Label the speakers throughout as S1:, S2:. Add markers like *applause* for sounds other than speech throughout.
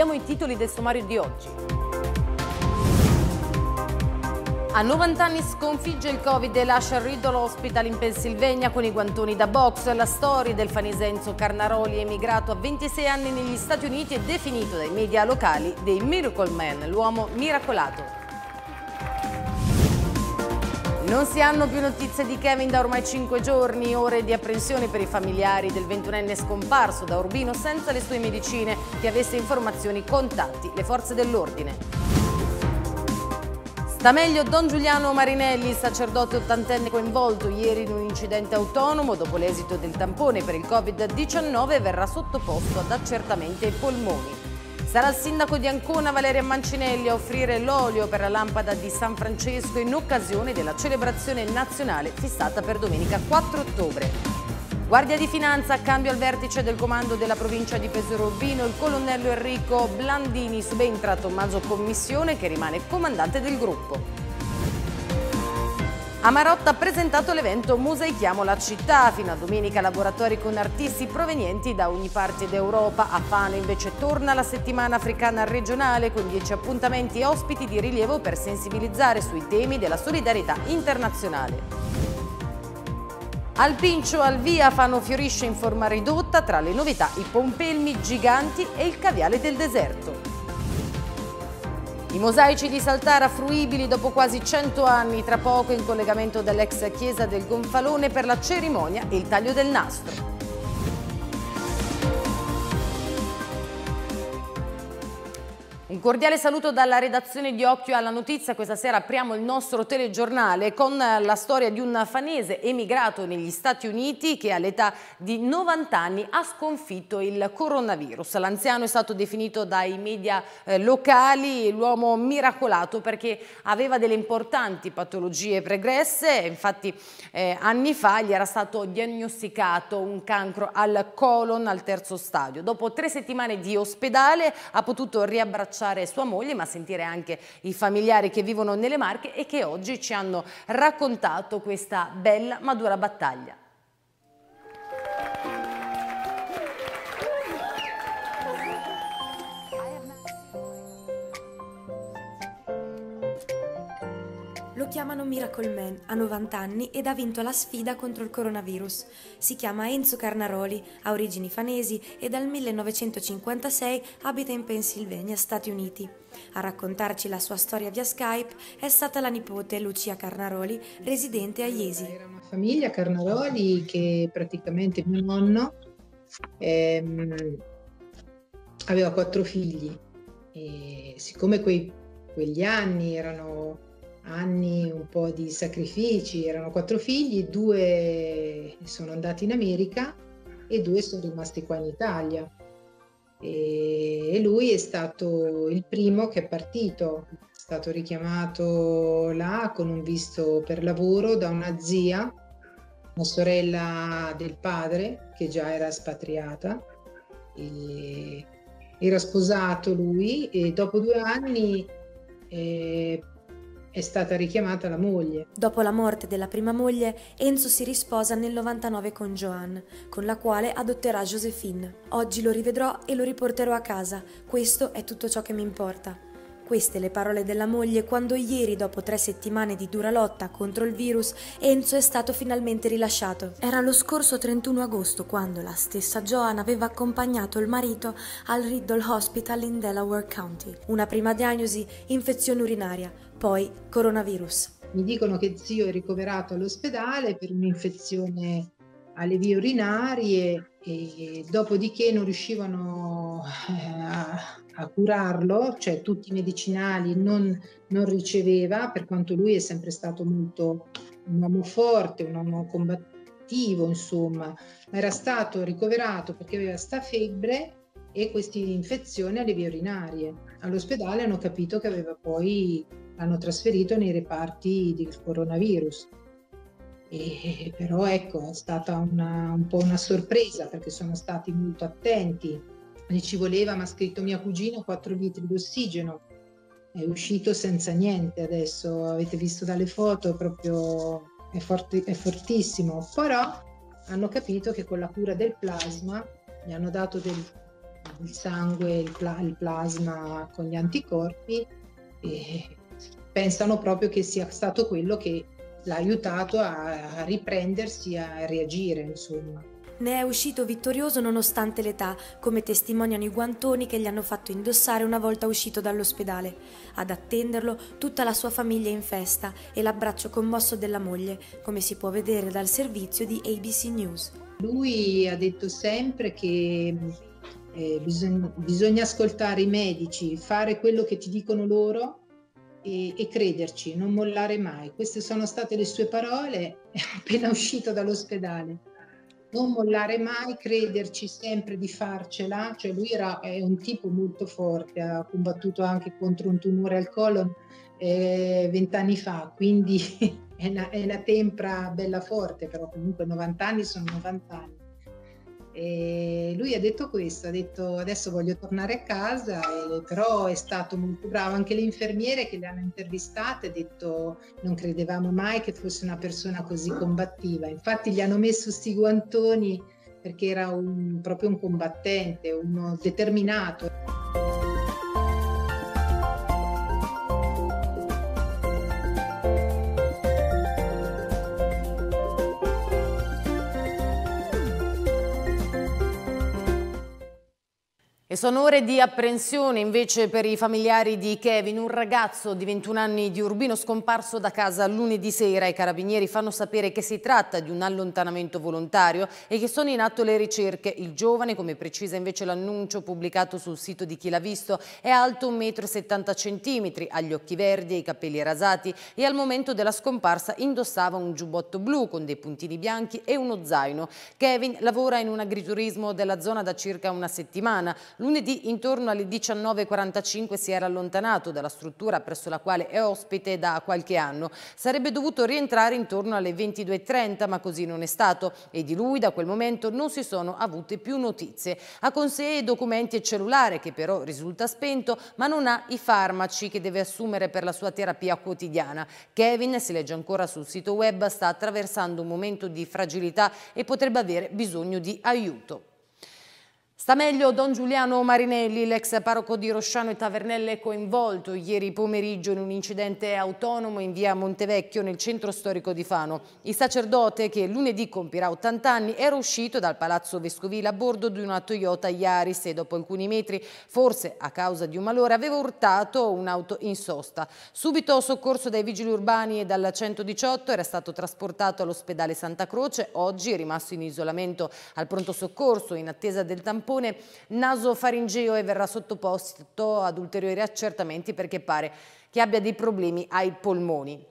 S1: Vediamo i titoli del sommario di oggi. A 90 anni sconfigge il Covid e lascia il Riddle Hospital in Pennsylvania con i guantoni da box. La storia del fanisenzo Carnaroli emigrato a 26 anni negli Stati Uniti e definito dai media locali dei Miracle Man, l'uomo miracolato. Non si hanno più notizie di Kevin da ormai 5 giorni, ore di apprensione per i familiari del ventunenne scomparso da Urbino senza le sue medicine. Chi avesse informazioni contatti le forze dell'ordine. Sta meglio Don Giuliano Marinelli, sacerdote ottantenne coinvolto ieri in un incidente autonomo dopo l'esito del tampone per il Covid-19 verrà sottoposto ad accertamenti ai polmoni. Sarà il sindaco di Ancona Valeria Mancinelli a offrire l'olio per la lampada di San Francesco in occasione della celebrazione nazionale fissata per domenica 4 ottobre. Guardia di Finanza, cambio al vertice del comando della provincia di Pesaro Urbino, il colonnello Enrico Blandini subentra a Tommaso Commissione che rimane comandante del gruppo. A Marotta ha presentato l'evento Mosaichiamo la città, fino a domenica laboratori con artisti provenienti da ogni parte d'Europa. A Fano invece torna la settimana africana regionale con 10 appuntamenti e ospiti di rilievo per sensibilizzare sui temi della solidarietà internazionale. Al Pincio al via Fano fiorisce in forma ridotta tra le novità i pompelmi giganti e il caviale del deserto. I mosaici di Saltara fruibili dopo quasi 100 anni, tra poco in collegamento dall'ex chiesa del Gonfalone per la cerimonia e il taglio del nastro. Un cordiale saluto dalla redazione di Occhio alla Notizia. Questa sera apriamo il nostro telegiornale con la storia di un fanese emigrato negli Stati Uniti che all'età di 90 anni ha sconfitto il coronavirus. L'anziano è stato definito dai media eh, locali l'uomo miracolato perché aveva delle importanti patologie pregresse. Infatti eh, anni fa gli era stato diagnosticato un cancro al colon al terzo stadio. Dopo tre settimane di ospedale ha potuto riabbracciare abbracciare sua moglie ma sentire anche i familiari che vivono nelle Marche e che oggi ci hanno raccontato questa bella ma dura battaglia.
S2: Chiamano Miracle Man, ha 90 anni ed ha vinto la sfida contro il coronavirus. Si chiama Enzo Carnaroli, ha origini fanesi e dal 1956 abita in Pennsylvania, Stati Uniti. A raccontarci la sua storia via Skype è stata la nipote Lucia Carnaroli, residente a Iesi.
S3: Era una famiglia Carnaroli che praticamente mio nonno ehm, aveva quattro figli e siccome quei, quegli anni erano anni un po' di sacrifici, erano quattro figli, due sono andati in America e due sono rimasti qua in Italia. E lui è stato il primo che è partito, è stato richiamato là con un visto per lavoro da una zia, una sorella del padre che già era spatriata. Era sposato lui e dopo due anni eh, è stata richiamata la moglie.
S2: Dopo la morte della prima moglie, Enzo si risposa nel 99 con Joanne, con la quale adotterà Josephine. Oggi lo rivedrò e lo riporterò a casa. Questo è tutto ciò che mi importa. Queste le parole della moglie quando ieri, dopo tre settimane di dura lotta contro il virus, Enzo è stato finalmente rilasciato. Era lo scorso 31 agosto quando la stessa Joan aveva accompagnato il marito al Riddle Hospital in Delaware County. Una prima diagnosi, infezione urinaria, poi coronavirus.
S3: Mi dicono che zio è ricoverato all'ospedale per un'infezione alle vie urinarie e dopodiché non riuscivano eh, a a curarlo, cioè tutti i medicinali non, non riceveva, per quanto lui è sempre stato molto un uomo forte, un uomo combattivo, insomma, ma era stato ricoverato perché aveva sta febbre e queste infezioni alle vie urinarie. All'ospedale hanno capito che aveva poi, l'hanno trasferito nei reparti del coronavirus. E, però ecco, è stata una, un po' una sorpresa perché sono stati molto attenti ne ci voleva, ma ha scritto mia cugina 4 litri di ossigeno. È uscito senza niente adesso, avete visto dalle foto, proprio è, forte, è fortissimo. Però hanno capito che con la cura del plasma gli hanno dato del, il sangue, il, pla- il plasma con gli anticorpi e pensano proprio che sia stato quello che l'ha aiutato a, riprendersi, a reagire, insomma.
S2: Ne è uscito vittorioso nonostante l'età, come testimoniano i guantoni che gli hanno fatto indossare una volta uscito dall'ospedale. Ad attenderlo tutta la sua famiglia in festa e l'abbraccio commosso della moglie, come si può vedere dal servizio di ABC News.
S3: Lui ha detto sempre che eh, bisogna, bisogna ascoltare i medici, fare quello che ti dicono loro e, e, crederci, non mollare mai. Queste sono state le sue parole *laughs* appena uscito dall'ospedale non mollare mai, crederci sempre di farcela, cioè lui era, è un tipo molto forte, ha combattuto anche contro un tumore al colon eh, vent'anni eh, fa, quindi *laughs* è una, è una tempra bella forte, però comunque 90 anni sono 90 anni. E lui ha detto questo, ha detto adesso voglio tornare a casa, e, però è stato molto bravo. Anche le infermiere che le hanno intervistate hanno detto non credevamo mai che fosse una persona così combattiva. Infatti gli hanno messo questi guantoni perché era un, proprio un combattente, uno determinato.
S1: Sono ore di apprensione invece per i familiari di Kevin, un ragazzo di 21 anni di Urbino scomparso da casa lunedì sera. I carabinieri fanno sapere che si tratta di un allontanamento volontario e che sono in atto le ricerche. Il giovane, come precisa invece l'annuncio pubblicato sul sito di chi l'ha visto, è alto 1,70 m, ha gli occhi verdi e i capelli rasati e al momento della scomparsa indossava un giubbotto blu con dei puntini bianchi e uno zaino. Kevin lavora in un agriturismo della zona da circa una settimana. Lunedì intorno alle 19.45 si era allontanato dalla struttura presso la quale è ospite da qualche anno. Sarebbe dovuto rientrare intorno alle 22.30 ma così non è stato e di lui da quel momento non si sono avute più notizie. Ha con sé documenti e cellulare che però risulta spento ma non ha i farmaci che deve assumere per la sua terapia quotidiana. Kevin, si legge ancora sul sito web, sta attraversando un momento di fragilità e potrebbe avere bisogno di aiuto. Sta meglio Don Giuliano Marinelli, l'ex parroco di Rosciano e Tavernelle coinvolto ieri pomeriggio in un incidente autonomo in via Montevecchio nel centro storico di Fano. Il sacerdote, che lunedì compirà 80 anni, era uscito dal palazzo vescovile a bordo di una Toyota Yaris e dopo alcuni metri, forse a causa di un malore, aveva urtato un'auto in sosta. Subito soccorso dai vigili urbani e dal 118 era stato trasportato all'ospedale Santa Croce, oggi è rimasto in isolamento al pronto soccorso in attesa del tampone tampone nasofaringeo e verrà sottoposto ad ulteriori accertamenti perché pare che abbia dei problemi ai polmoni.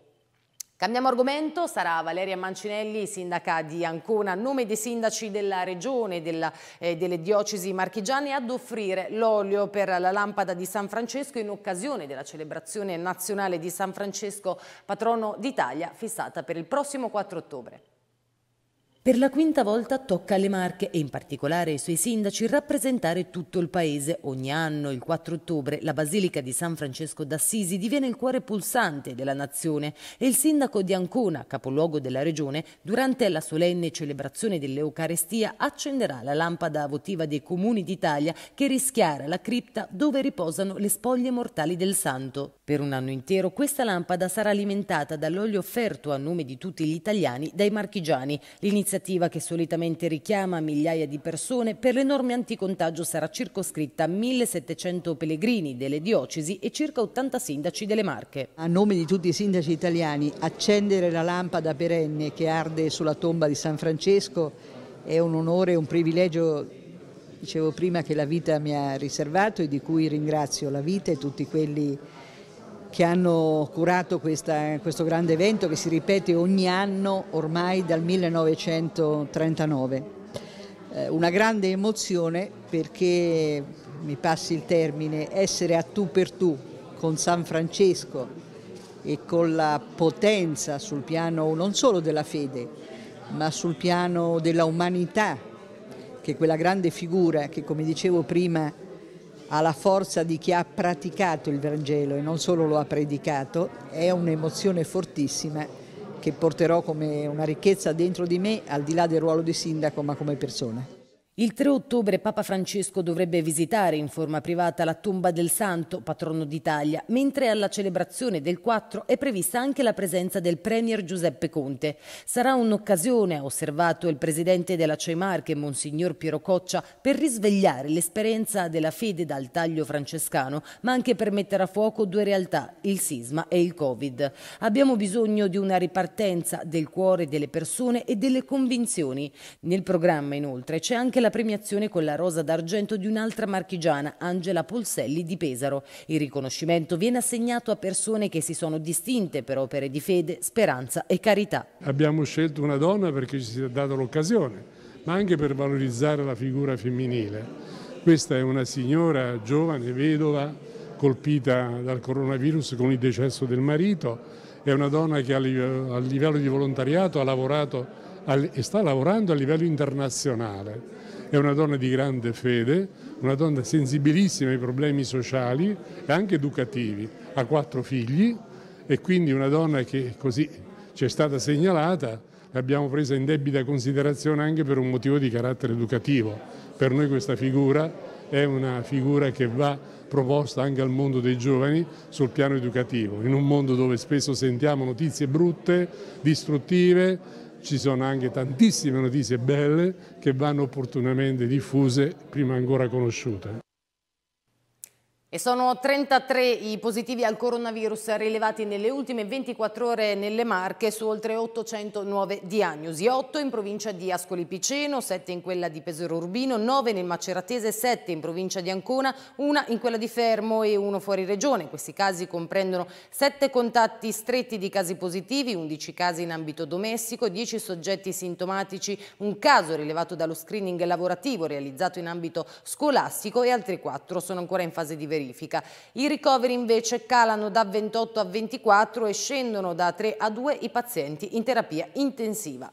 S1: Cambiamo argomento, sarà Valeria Mancinelli, sindaca di Ancona, a nome dei sindaci della regione e eh, delle diocesi marchigiane, ad offrire l'olio per la lampada di San Francesco in occasione della celebrazione nazionale di San Francesco, patrono d'Italia, fissata per il prossimo 4 ottobre. Per la quinta volta tocca alle Marche e in particolare ai suoi sindaci rappresentare tutto il paese. Ogni anno, il 4 ottobre, la Basilica di San Francesco d'Assisi diviene il cuore pulsante della nazione e il sindaco di Ancona, capoluogo della regione, durante la solenne celebrazione dell'Eucarestia accenderà la lampada votiva dei comuni d'Italia che rischiara la cripta dove riposano le spoglie mortali del santo. Per un anno intero questa lampada sarà alimentata dall'olio offerto a nome di tutti gli italiani dai marchigiani. L'inizio L'iniziativa che solitamente richiama migliaia di persone per le norme anticontagio sarà circoscritta a 1700 pellegrini delle diocesi e circa 80 sindaci delle Marche.
S4: A nome di tutti i sindaci italiani, accendere la lampada perenne che arde sulla tomba di San Francesco è un onore e un privilegio dicevo prima che la vita mi ha riservato e di cui ringrazio la vita e tutti quelli che hanno curato questa, questo grande evento che si ripete ogni anno ormai dal 1939. Eh, una grande emozione perché, mi passi il termine, essere a tu per tu con San Francesco e con la potenza sul piano non solo della fede, ma sul piano della umanità, che quella grande figura che come dicevo prima ha la forza di chi ha praticato il Vangelo e non solo lo ha predicato, è un'emozione fortissima che porterò come una ricchezza dentro di me, al di là del ruolo di sindaco, ma come persona.
S1: Il 3 ottobre Papa Francesco dovrebbe visitare in forma privata la tomba del santo, patrono d'Italia, mentre alla celebrazione del 4 è prevista anche la presenza del Premier Giuseppe Conte. Sarà un'occasione, ha osservato il presidente della CEMAR, Monsignor Piero Coccia, per risvegliare l'esperienza della fede dal taglio francescano, ma anche per mettere a fuoco due realtà, il sisma e il Covid. Abbiamo bisogno di una ripartenza del cuore delle persone e delle convinzioni. Nel programma, inoltre, c'è anche la la premiazione con la rosa d'argento di un'altra marchigiana, Angela Polselli di Pesaro. Il riconoscimento viene assegnato a persone che si sono distinte per opere di fede, speranza e carità.
S5: Abbiamo scelto una donna perché ci si è data l'occasione, ma anche per valorizzare la figura femminile. Questa è una signora giovane, vedova, colpita dal coronavirus con il decesso del marito, è una donna che a livello di volontariato ha lavorato e sta lavorando a livello internazionale è una donna di grande fede, una donna sensibilissima ai problemi sociali e anche educativi. Ha quattro figli e quindi una donna che così ci è stata segnalata l'abbiamo presa in debita considerazione anche per un motivo di carattere educativo. Per noi questa figura è una figura che va proposta anche al mondo dei giovani sul piano educativo, in un mondo dove spesso sentiamo notizie brutte, distruttive, ci sono anche tantissime notizie belle che vanno opportunamente diffuse, prima ancora conosciute.
S1: E sono 33 i positivi al coronavirus rilevati nelle ultime 24 ore nelle Marche su oltre 800 nuove diagnosi, 8 in provincia di Ascoli Piceno, 7 in quella di Pesaro Urbino, 9 nel Maceratese, 7 in provincia di Ancona, 1 in quella di Fermo e 1 fuori regione. Questi casi comprendono 7 contatti stretti di casi positivi, 11 casi in ambito domestico, 10 soggetti sintomatici, un caso rilevato dallo screening lavorativo realizzato in ambito scolastico e altri 4 sono ancora in fase di verifica verifica. I ricoveri invece calano da 28 a 24 e scendono da 3 a 2 i pazienti in terapia intensiva.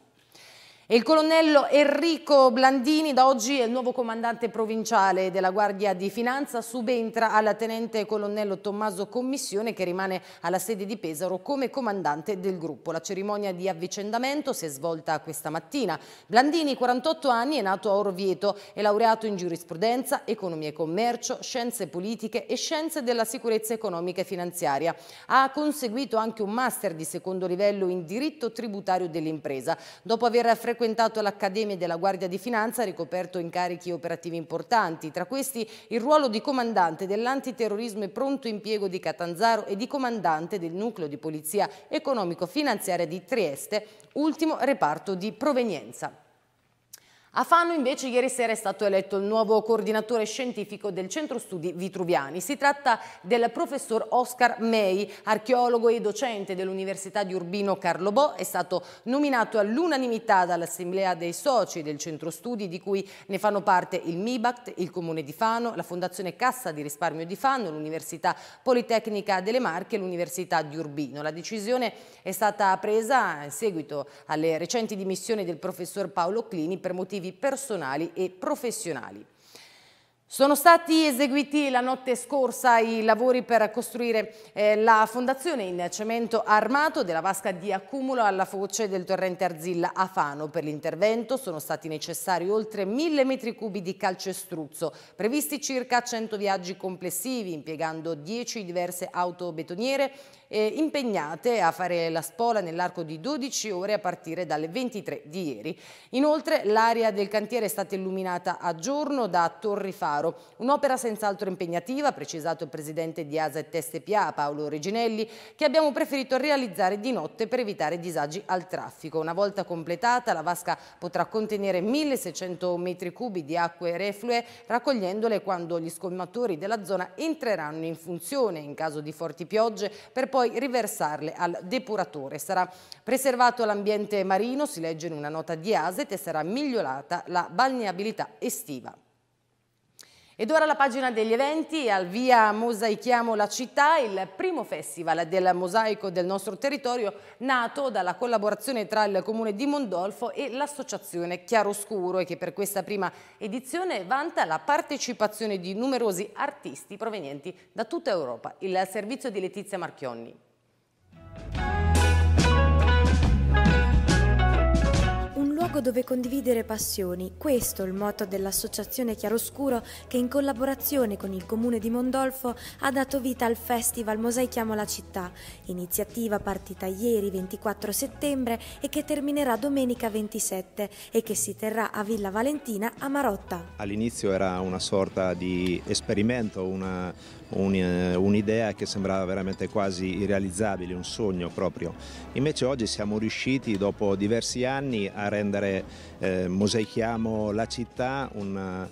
S1: E il colonnello Enrico Blandini da oggi è il nuovo comandante provinciale della Guardia di Finanza, subentra al tenente colonnello Tommaso Commissione che rimane alla sede di Pesaro come comandante del gruppo. La cerimonia di avvicendamento si è svolta questa mattina. Blandini, 48 anni, è nato a Orvieto, è laureato in giurisprudenza, economia e commercio, scienze politiche e scienze della sicurezza economica e finanziaria. Ha conseguito anche un master di secondo livello in diritto tributario dell'impresa. Dopo aver frequentato frequentato l'Accademia della Guardia di Finanza, ha ricoperto incarichi operativi importanti, tra questi il ruolo di comandante dell'antiterrorismo e pronto impiego di Catanzaro e di comandante del nucleo di polizia economico-finanziaria di Trieste, ultimo reparto di provenienza. A Fano invece ieri sera è stato eletto il nuovo coordinatore scientifico del Centro Studi Vitruviani. Si tratta del professor Oscar May, archeologo e docente dell'Università di Urbino Carlo Bo. È stato nominato all'unanimità dall'Assemblea dei soci del Centro Studi di cui ne fanno parte il MIBACT, il Comune di Fano, la Fondazione Cassa di Risparmio di Fano, l'Università Politecnica delle Marche e l'Università di Urbino. La decisione è stata presa in seguito alle recenti dimissioni del professor Paolo Clini per motivi motivi personali e professionali. Sono stati eseguiti la notte scorsa i lavori per costruire eh, la fondazione in cemento armato della vasca di accumulo alla foce del torrente Arzilla a Fano. Per l'intervento sono stati necessari oltre mille metri cubi di calcestruzzo, previsti circa 100 viaggi complessivi impiegando 10 diverse auto betoniere eh, impegnate a fare la spola nell'arco di 12 ore a partire dalle 23 di ieri. Inoltre l'area del cantiere è stata illuminata a giorno da Torri Faro, un'opera senz'altro impegnativa, ha precisato il presidente di ASET SPA Paolo Reginelli, che abbiamo preferito realizzare di notte per evitare disagi al traffico. Una volta completata la vasca potrà contenere 1600 metri cubi di acque reflue, raccogliendole quando gli scolmatori della zona entreranno in funzione in caso di forti piogge per poi riversarle al depuratore. Sarà preservato l'ambiente marino, si legge in una nota di Aset, e sarà migliorata la balneabilità estiva. Ed ora la pagina degli eventi, al via Mosaichiamo la città, il primo festival del mosaico del nostro territorio nato dalla collaborazione tra il comune di Mondolfo e l'associazione Chiaroscuro e che per questa prima edizione vanta la partecipazione di numerosi artisti provenienti da tutta Europa. Il servizio di Letizia Marchionni.
S2: Luogo dove condividere passioni. Questo è il motto dell'Associazione Chiaroscuro che in collaborazione con il Comune di Mondolfo ha dato vita al Festival Mosaichiamo la città, iniziativa partita ieri 24 settembre e che terminerà domenica 27 e che si terrà a Villa Valentina a Marotta.
S6: All'inizio era una sorta di esperimento, una, un'idea che sembrava veramente quasi irrealizzabile, un sogno proprio. Invece oggi siamo riusciti dopo diversi anni a rendere eh, Mosaichiamo la città una,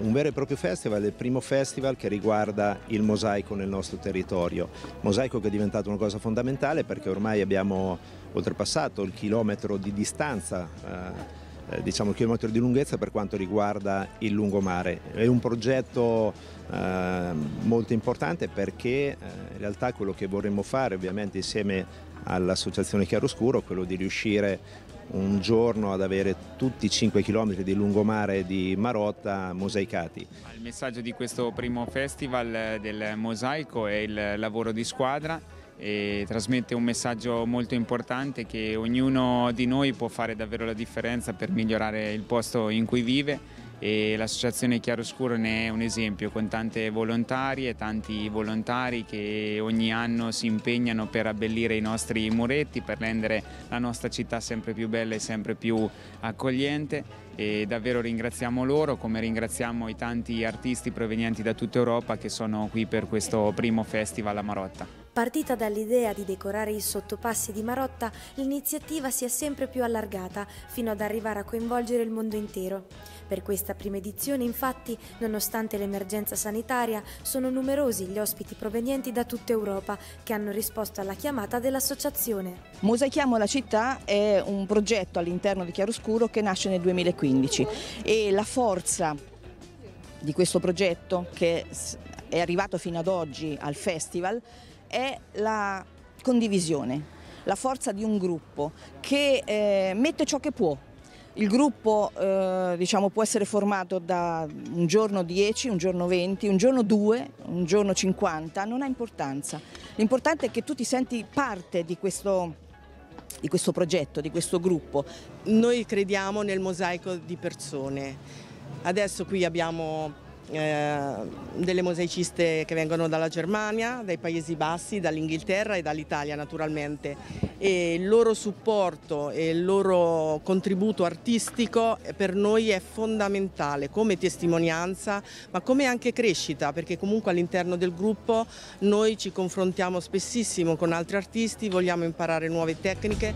S6: un vero e proprio festival, il primo festival che riguarda il mosaico nel nostro territorio. Mosaico che è diventato una cosa fondamentale perché ormai abbiamo oltrepassato il chilometro di distanza. Eh, eh, diciamo il chilometro di lunghezza per quanto riguarda il lungomare. È un progetto eh, molto importante perché eh, in realtà quello che vorremmo fare ovviamente insieme all'associazione Chiaroscuro è quello di riuscire un giorno ad avere tutti i 5 km di lungomare di Marotta mosaicati.
S7: Il messaggio di questo primo festival eh, del mosaico è il lavoro di squadra e trasmette un messaggio molto importante che ognuno di noi può fare davvero la differenza per migliorare il posto in cui vive e l'associazione Chiaroscuro ne è un esempio con tante volontarie, tanti volontari che ogni anno si impegnano per abbellire i nostri muretti, per rendere la nostra città sempre più bella e sempre più accogliente e davvero ringraziamo loro come ringraziamo i tanti artisti provenienti da tutta Europa che sono qui per questo primo festival a Marotta.
S2: Partita dall'idea di decorare i sottopassi di Marotta, l'iniziativa si è sempre più allargata fino ad arrivare a coinvolgere il mondo intero. Per questa prima edizione, infatti, nonostante l'emergenza sanitaria, sono numerosi gli ospiti provenienti da tutta Europa che hanno risposto alla chiamata dell'associazione.
S8: Mosaichiamo la città è un progetto all'interno di Chiaroscuro che nasce nel 2015 e la forza di questo progetto che è arrivato fino ad oggi al festival è la condivisione, la forza di un gruppo che eh, mette ciò che può. Il gruppo eh, diciamo, può essere formato da un giorno 10, un giorno 20, un giorno 2, un giorno 50, non ha importanza. L'importante è che tu ti senti parte di questo, di questo progetto, di questo gruppo.
S9: Noi crediamo nel mosaico di persone. Adesso qui abbiamo eh, delle mosaiciste che vengono dalla Germania, dai Paesi Bassi, dall'Inghilterra e dall'Italia naturalmente e il loro supporto e il loro contributo artistico per noi è fondamentale come testimonianza ma come anche crescita perché comunque all'interno del gruppo noi ci confrontiamo spessissimo con altri artisti, vogliamo imparare nuove tecniche.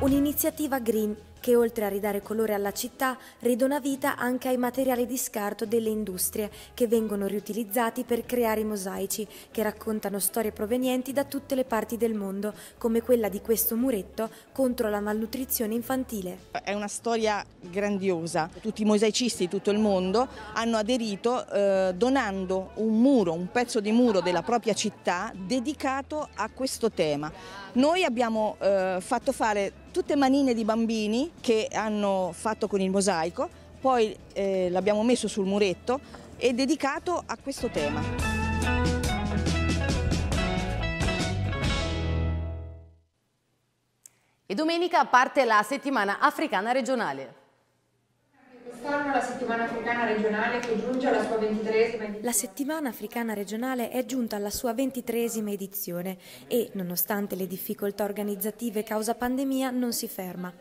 S2: Un'iniziativa green che oltre a ridare colore alla città ridona vita anche ai materiali di scarto delle industrie che vengono riutilizzati per creare i mosaici che raccontano storie provenienti da tutte le parti del mondo come quella di questo muretto contro la malnutrizione infantile.
S8: È una storia grandiosa, tutti i mosaicisti di tutto il mondo hanno aderito eh, donando un muro, un pezzo di muro della propria città dedicato a questo tema. Noi abbiamo eh, fatto fare tutte manine di bambini che hanno fatto con il mosaico, poi eh, l'abbiamo messo sul muretto e dedicato a questo tema.
S1: E domenica parte la settimana africana regionale.
S10: Quest'anno la settimana africana regionale che giunge alla sua ventitresima edizione.
S2: La settimana africana regionale è giunta alla sua ventitresima edizione e, nonostante le difficoltà organizzative causa pandemia, non si ferma.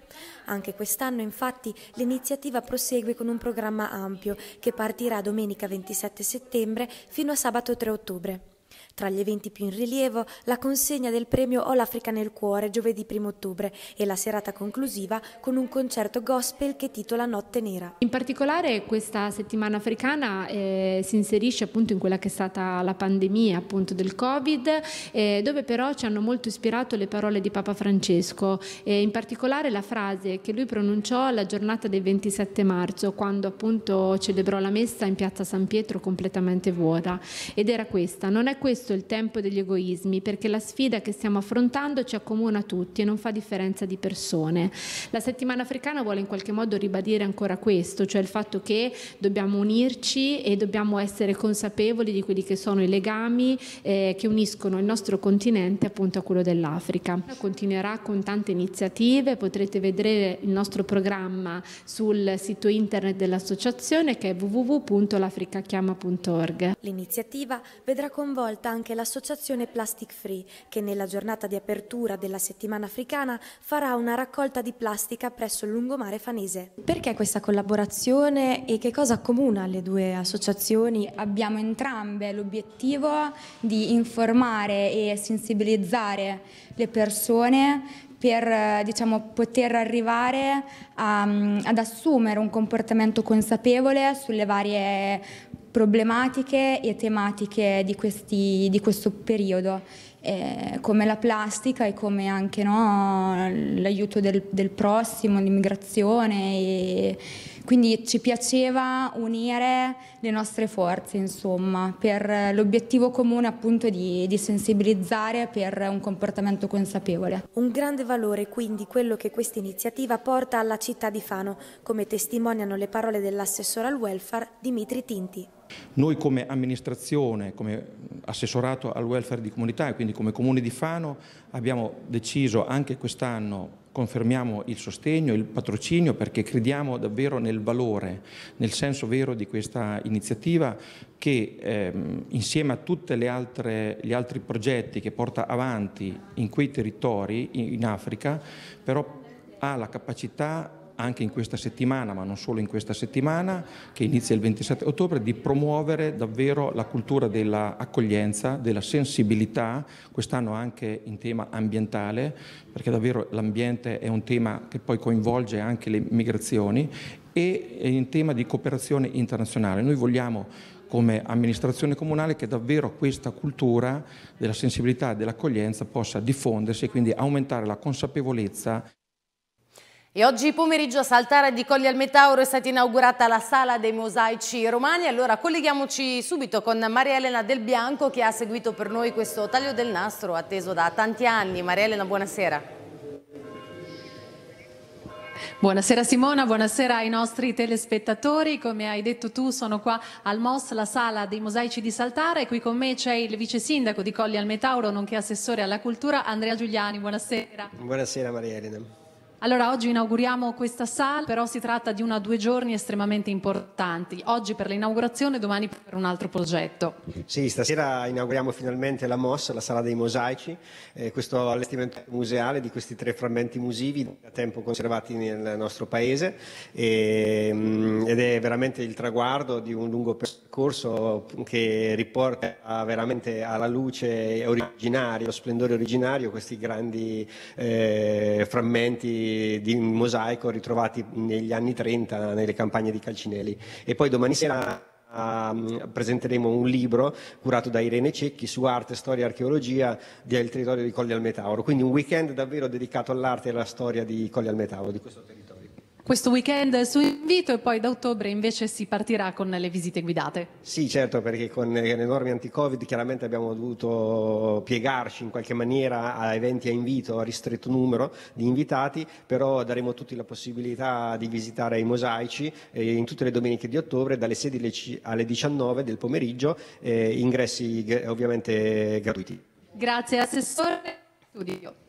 S2: Anche quest'anno, infatti, l'iniziativa prosegue con un programma ampio che partirà domenica 27 settembre fino a sabato 3 ottobre. Tra gli eventi più in rilievo, la consegna del premio All Africa nel Cuore giovedì 1 ottobre e la serata conclusiva con un concerto gospel che titola Notte Nera.
S11: In particolare questa settimana africana eh, si inserisce appunto in quella che è stata la pandemia appunto del Covid, eh, dove però ci hanno molto ispirato le parole di Papa Francesco, eh, in particolare la frase che lui pronunciò alla giornata del 27 marzo, quando appunto celebrò la messa in piazza San Pietro completamente vuota, ed era questa, non è è questo il tempo degli egoismi, perché la sfida che stiamo affrontando ci accomuna tutti e non fa differenza di persone. La settimana africana vuole in qualche modo ribadire ancora questo, cioè il fatto che dobbiamo unirci e dobbiamo essere consapevoli di quelli che sono i legami eh, che uniscono il nostro continente appunto a quello dell'Africa. Continuerà con tante iniziative, potrete vedere il nostro programma sul sito internet dell'associazione che è www.l'africachiama.org.
S2: L'iniziativa vedrà coinvolta anche l'associazione Plastic Free che nella giornata di apertura della settimana africana farà una raccolta di plastica presso il lungomare fanese.
S12: Perché questa collaborazione e che cosa accomuna le due associazioni?
S13: Abbiamo entrambe l'obiettivo di informare e sensibilizzare le persone per diciamo, poter arrivare a, ad assumere un comportamento consapevole sulle varie problematiche e tematiche di, questi, di questo periodo, eh, come la plastica e come anche no, l'aiuto del, del, prossimo, l'immigrazione. Quindi ci piaceva unire le nostre forze, insomma, per l'obiettivo comune appunto di, di, sensibilizzare per un comportamento consapevole.
S2: Un grande valore quindi quello che questa iniziativa porta alla città di Fano, come testimoniano le parole dell'assessore al welfare Dimitri Tinti.
S14: Noi come amministrazione, come assessorato al welfare di comunità e quindi come Comune di Fano abbiamo deciso anche quest'anno confermiamo il sostegno, il patrocinio perché crediamo davvero nel valore, nel senso vero di questa iniziativa che ehm, insieme a tutti gli altri progetti che porta avanti in quei territori in, in Africa, però ha la capacità anche in questa settimana, ma non solo in questa settimana, che inizia il 27 ottobre, di promuovere davvero la cultura dell'accoglienza, della sensibilità, quest'anno anche in tema ambientale, perché davvero l'ambiente è un tema che poi coinvolge anche le migrazioni, e in tema di cooperazione internazionale. Noi vogliamo come amministrazione comunale che davvero questa cultura della sensibilità e dell'accoglienza possa diffondersi e quindi aumentare la consapevolezza
S1: e oggi pomeriggio a Saltara di Colli al Metauro è stata inaugurata la Sala dei Mosaici Romani. Allora colleghiamoci subito con Maria Elena Del Bianco che ha seguito per noi questo taglio del nastro atteso da tanti anni. Maria Elena, buonasera.
S15: Buonasera Simona, buonasera ai nostri telespettatori. Come hai detto tu sono qua al MOS, la sala dei mosaici di Saltara e qui con me c'è il vice sindaco di Colli al Metauro nonché assessore alla cultura Andrea Giuliani. Buonasera.
S16: Buonasera Maria Elena.
S15: Allora, oggi inauguriamo questa sala, però si tratta di una due giorni estremamente importanti. Oggi per l'inaugurazione, domani per un altro progetto.
S16: Sì, stasera inauguriamo finalmente la MOS, la Sala dei Mosaici, eh, questo allestimento museale di questi tre frammenti musivi da tempo conservati nel nostro paese e, mm, ed è veramente il traguardo di un lungo percorso che riporta veramente alla luce originaria, lo splendore originario, questi grandi eh, frammenti di, mosaico ritrovati negli anni 30 nelle campagne di Calcinelli. E poi domani sera Uh, presenteremo un libro curato da Irene Cecchi su arte, storia e archeologia del territorio di Colli al Metauro, quindi un weekend davvero dedicato all'arte e alla storia di Colli al Metauro, di questo territorio
S15: questo weekend su invito e poi da ottobre invece si partirà con le visite guidate.
S16: Sì, certo, perché con le norme anti-Covid chiaramente abbiamo dovuto piegarci in qualche maniera a eventi a invito, a ristretto numero di invitati, però daremo tutti la possibilità di visitare i mosaici eh, in tutte le domeniche di ottobre dalle 16 alle 19 del pomeriggio, eh, ingressi ovviamente gratuiti.
S15: Grazie Assessore. Studio.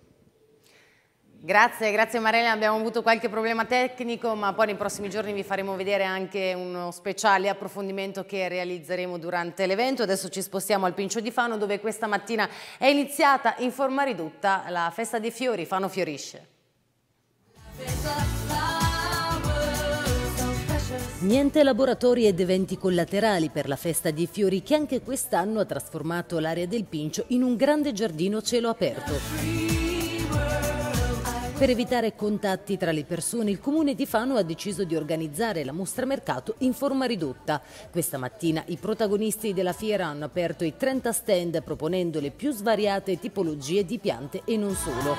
S1: Grazie, grazie Marella, abbiamo avuto qualche problema tecnico ma poi nei prossimi giorni vi faremo vedere anche uno speciale approfondimento che realizzeremo durante l'evento. Adesso ci spostiamo al Pincio di Fano dove questa mattina è iniziata in forma ridotta la festa dei fiori, Fano fiorisce.
S17: Niente laboratori ed eventi collaterali per la festa dei fiori che anche quest'anno ha trasformato l'area del Pincio in un grande giardino cielo aperto. Per evitare contatti tra le persone, il comune di Fano ha deciso di organizzare la mostra mercato in forma ridotta. Questa mattina i protagonisti della fiera hanno aperto i 30 stand proponendo le più svariate tipologie di piante e non solo.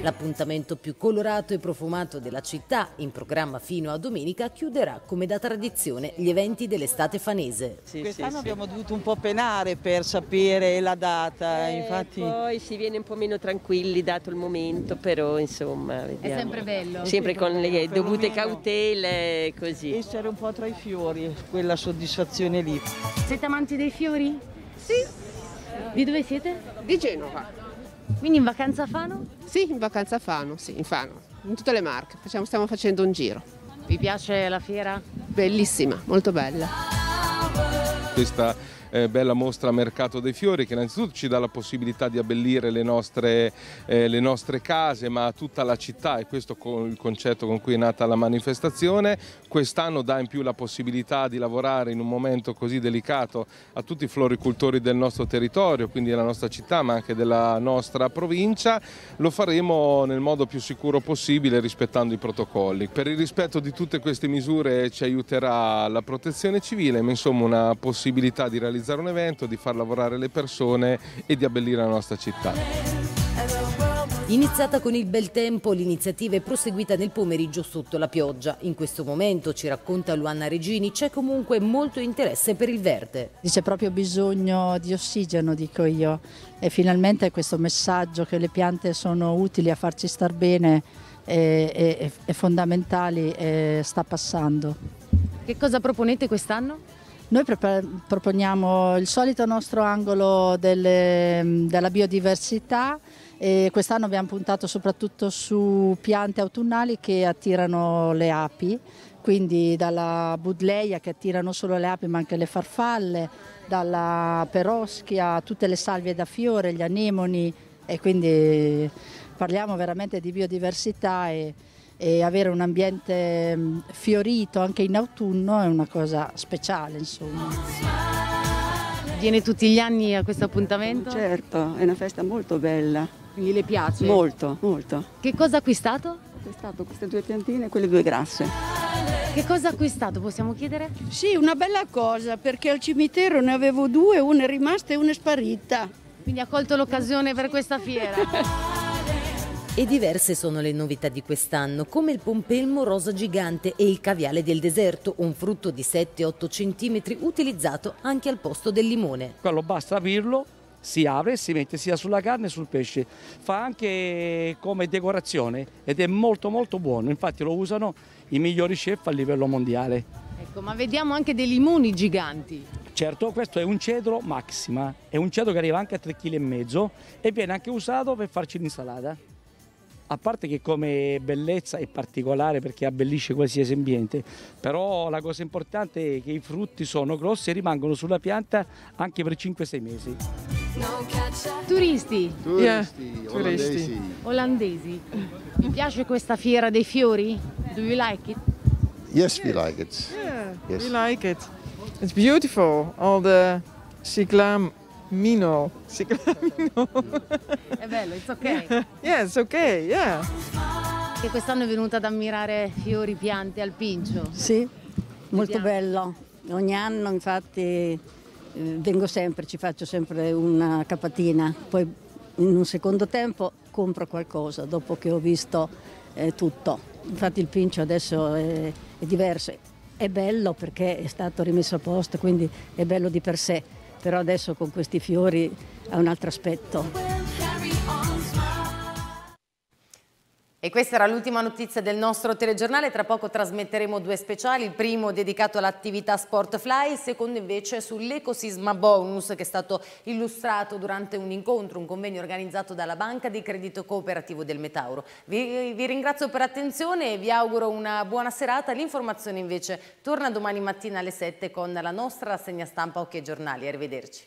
S17: L'appuntamento più colorato e profumato della città, in programma fino a domenica, chiuderà come da tradizione gli eventi dell'estate fanese.
S18: Sì, Quest'anno sì, abbiamo sì. dovuto un po' penare per sapere la data,
S19: eh,
S18: infatti...
S19: Poi si viene un po' meno tranquilli dato il momento, però insomma... Vediamo.
S1: È sempre bello.
S19: Sempre con le dovute cautele, così.
S18: Essere un po' tra i fiori, quella soddisfazione lì.
S1: Siete amanti dei fiori?
S20: Sì.
S1: Di dove siete?
S20: Di Genova.
S1: Quindi in vacanza a Fano?
S20: Sì, in vacanza a Fano, sì, in Fano, in tutte le marche. Facciamo, stiamo facendo un giro.
S1: Vi piace la fiera?
S20: Bellissima, molto bella.
S21: Questa eh, bella mostra Mercato dei Fiori che innanzitutto ci dà la possibilità di abbellire le nostre, eh, le nostre case ma tutta la città e questo è il concetto con cui è nata la manifestazione. Quest'anno dà in più la possibilità di lavorare in un momento così delicato a tutti i floricultori del nostro territorio, quindi della nostra città ma anche della nostra provincia. Lo faremo nel modo più sicuro possibile rispettando i protocolli. Per il rispetto di tutte queste misure ci aiuterà la protezione civile ma insomma una possibilità di realizzare un evento, di far lavorare le persone e di abbellire la nostra città.
S17: Iniziata con il bel tempo, l'iniziativa è proseguita nel pomeriggio sotto la pioggia. In questo momento, ci racconta Luanna Regini, c'è comunque molto interesse per il verde.
S22: C'è proprio bisogno di ossigeno, dico io, e finalmente questo messaggio che le piante sono utili a farci star bene e, e, e fondamentali e sta passando.
S1: Che cosa proponete quest'anno?
S22: Noi proponiamo il solito nostro angolo delle, della biodiversità e quest'anno abbiamo puntato soprattutto su piante autunnali che attirano le api, quindi dalla budleia che attira non solo le api ma anche le farfalle, dalla peroschia, tutte le salvie da fiore, gli anemoni e quindi parliamo veramente di biodiversità e, e avere un ambiente mm, fiorito anche in autunno è una cosa speciale insomma.
S1: Viene tutti gli anni a questo appuntamento?
S22: Certo, è una festa molto bella.
S1: Quindi le piace?
S22: Molto, molto.
S1: Che cosa ha acquistato? Ho
S22: acquistato queste due piantine e quelle due grasse.
S1: Che cosa ha acquistato, possiamo chiedere?
S22: Sì, una bella cosa, perché al cimitero ne avevo due, una è rimasta e una è sparita.
S1: Quindi ha colto l'occasione per questa fiera.
S17: E diverse sono le novità di quest'anno, come il pompelmo rosa gigante e il caviale del deserto, un frutto di 7-8 cm utilizzato anche al posto del limone.
S23: Quello basta aprirlo, si apre e si mette sia sulla carne che sul pesce. Fa anche come decorazione ed è molto molto buono, infatti lo usano i migliori chef a livello mondiale.
S1: Ecco, ma vediamo anche dei limoni giganti.
S23: Certo, questo è un cedro maxima, è un cedro che arriva anche a 3,5 kg e viene anche usato per farci l'insalata a parte che come bellezza è particolare perché abbellisce qualsiasi ambiente, però la cosa importante è che i frutti sono grossi e rimangono sulla pianta anche per 5-6 mesi.
S1: Turisti?
S24: Turisti, yeah. olandesi.
S1: Olandesi. Vi piace questa fiera dei fiori? Do you like it?
S24: Yes, we like it.
S25: Yeah, yes. we like it. It's beautiful. All the cyclam Mino. Si chiama Mino.
S1: È bello, it's ok. *laughs*
S25: Yeah, it's ok, yeah.
S1: Che quest'anno è venuta ad ammirare fiori, piante al Pincio.
S22: Sì, molto bello. Ogni anno infatti vengo sempre, ci faccio sempre una capatina, poi in un secondo tempo compro qualcosa dopo che ho visto eh, tutto. Infatti il Pincio adesso è, è diverso, è bello perché è stato rimesso a posto, quindi è bello di per sé però adesso con questi fiori ha un altro aspetto.
S1: E questa era l'ultima notizia del nostro telegiornale, tra poco trasmetteremo due speciali, il primo dedicato all'attività Sportfly, il secondo invece sull'ecosisma bonus che è stato illustrato durante un incontro, un convegno organizzato dalla Banca di Credito Cooperativo del Metauro. Vi, vi ringrazio per l'attenzione e vi auguro una buona serata, l'informazione invece torna domani mattina alle 7 con la nostra rassegna stampa Ok Giornali, arrivederci.